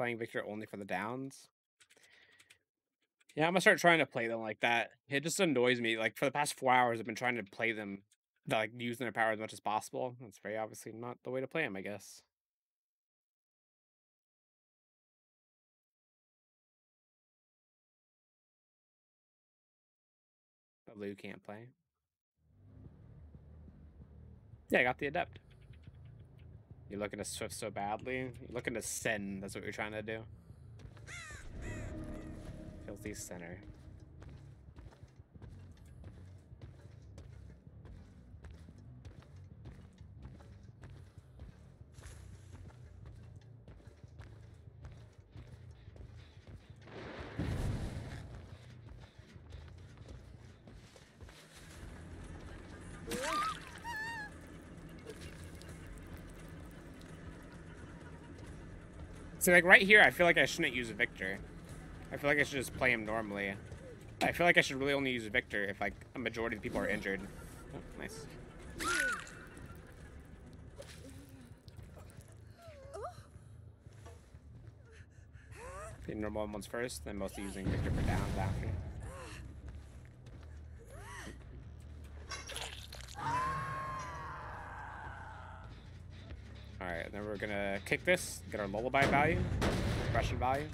playing Victor only for the downs. Yeah, I'm gonna start trying to play them like that. It just annoys me. Like for the past four hours, I've been trying to play them, like using their power as much as possible. That's very obviously not the way to play them, I guess. But Lou can't play. Yeah, I got the adept. You're looking to Swift so badly. You're looking to sin. That's what you're trying to do. Filthy sinner. See, like right here, I feel like I shouldn't use Victor. I feel like I should just play him normally. I feel like I should really only use Victor if like a majority of people are injured. Oh, nice. The normal ones first, then mostly using Victor for downs after. Gonna kick this, get our lullaby value, Russian value.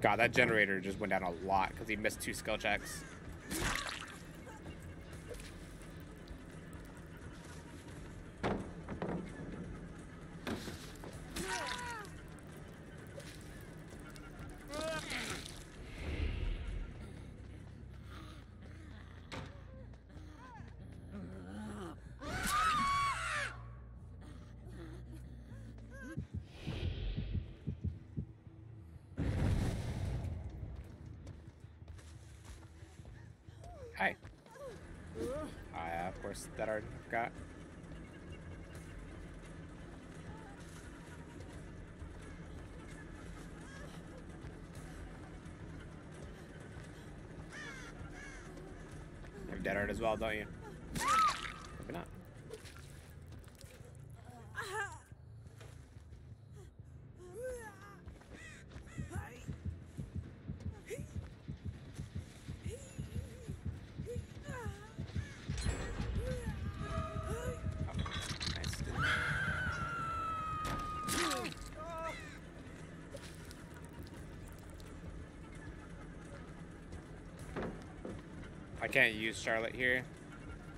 God, that generator just went down a lot because he missed two skill checks. Hi. Ah, yeah, of course, that I got. Have Dead Hard as well, don't you? Maybe not. Nice. I can't use Charlotte here.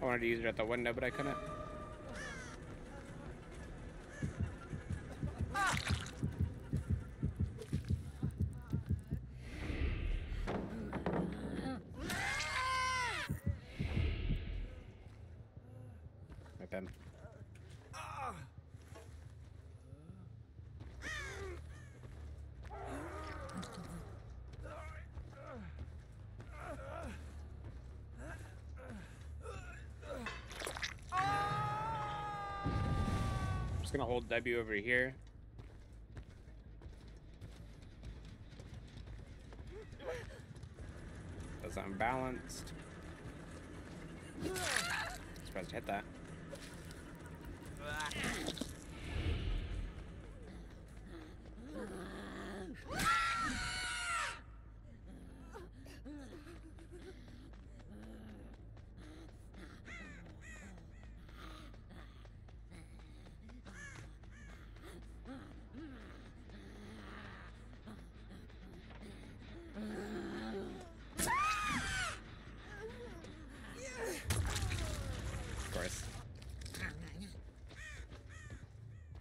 I wanted to use her at the window, but I couldn't. Rip him. Gonna hold W over here. That's unbalanced. Surprised I hit that. Of course.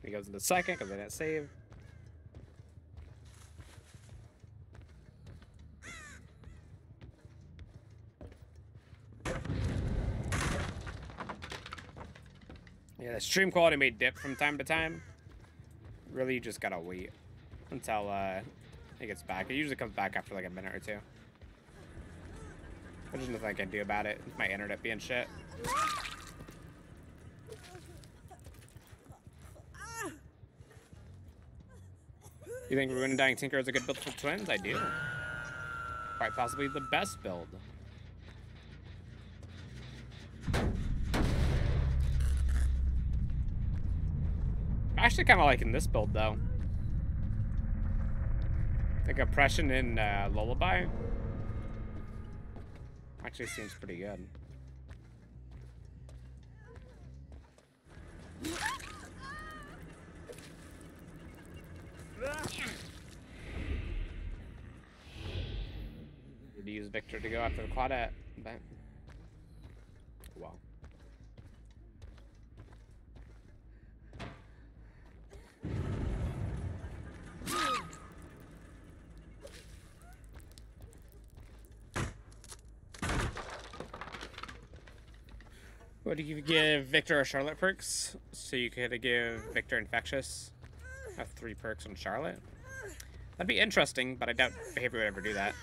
He goes into second because I didn't save. Yeah, the stream quality may dip from time to time. Really, you just gotta wait until uh, it gets back. It usually comes back after like a minute or two. There's nothing I can do about it. My internet being shit. You think Ruin and Dying Tinker is a good build for twins? I do. Quite possibly the best build. actually kind of liking this build, though. Like oppression in uh, Lullaby. Actually seems pretty good. To use Victor to go after the Claudette, but well. What do you give Victor or Charlotte perks? So you could give Victor Infectious. Have three perks on Charlotte. That'd be interesting, but I doubt Behavior would ever do that.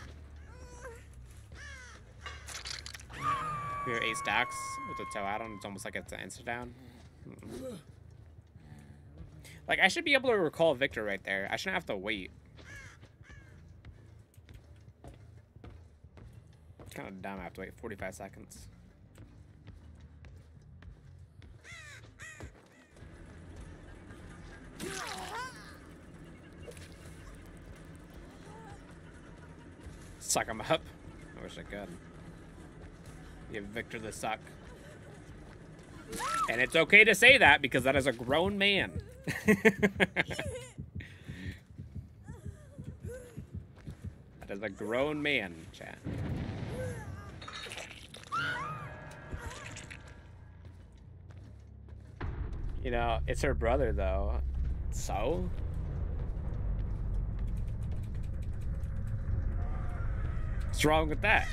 We have eight stacks with the toe add-on. It's almost like it's an insta down. Mm -mm. Like, I should be able to recall Victor right there. I shouldn't have to wait. It's kind of dumb. I have to wait 45 seconds. Suck him up. I wish I could. Give Victor the suck. And it's okay to say that because that is a grown man. that is a grown man, chat. You know, it's her brother though. So? What's wrong with that?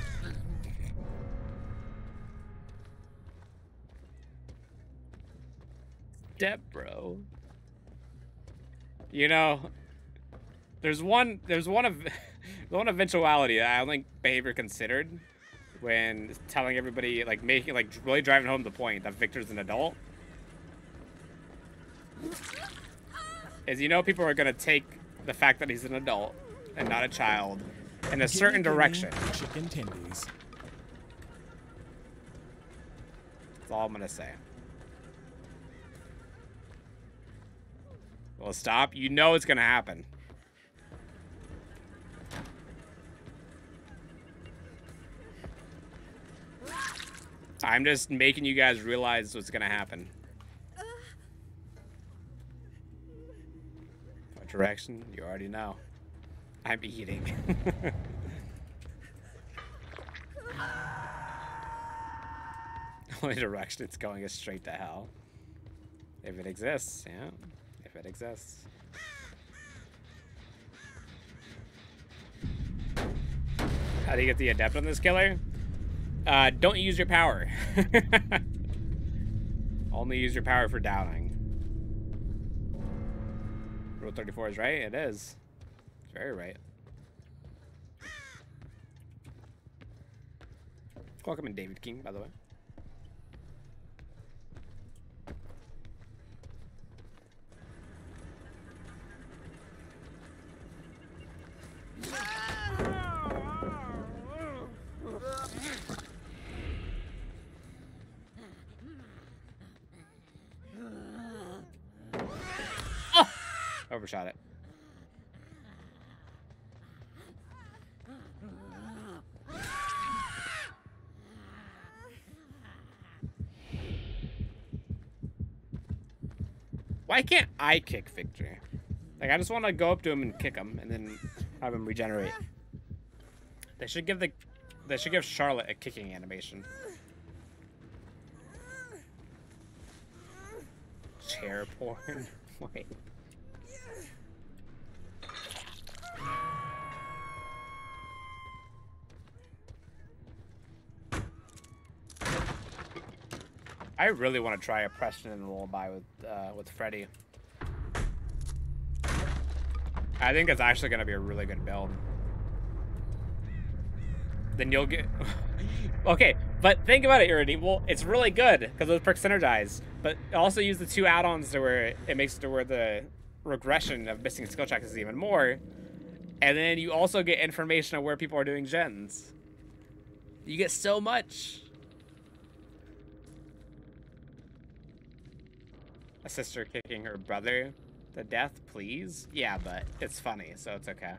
Step bro. You know, there's one there's one of one eventuality that I don't think behavior considered when telling everybody like making like really driving home the point that Victor's an adult. Is you know people are gonna take the fact that he's an adult and not a child in a certain direction. Chicken tendies. That's all I'm gonna say. Well, stop. You know it's gonna happen. I'm just making you guys realize what's gonna happen. What direction? You already know. I'm eating. Only direction it's going is straight to hell. If it exists, yeah if it exists. How do you get the adept on this killer? Uh, don't use your power. Only use your power for downing. Rule 34 is right? It is. It's very right. Welcome in David King, by the way. Overshot it. Why can't I kick Victor? Like, I just want to go up to him and kick him, and then have him regenerate. They should give the... They should give Charlotte a kicking animation. Chair porn? Wait. I really want to try Oppression and Lullaby with uh, with Freddy. I think it's actually going to be a really good build. Then you'll get... okay, but think about it, Irredeemable. It's really good because those perks synergize. But also use the two add-ons to where it makes it to where the regression of missing skill checks is even more. And then you also get information on where people are doing gens. You get so much. A sister kicking her brother to death, please? Yeah, but it's funny, so it's okay.